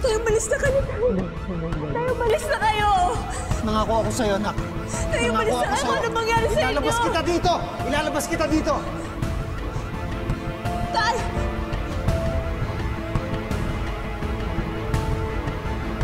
Tayo, malis na kayo. Tayo, malis na kayo. Nangako ako sa'yo, anak. Tayo, malis na kayo. Ano mangyari sa inyo? Ilalabas kita dito! Ilalabas kita dito!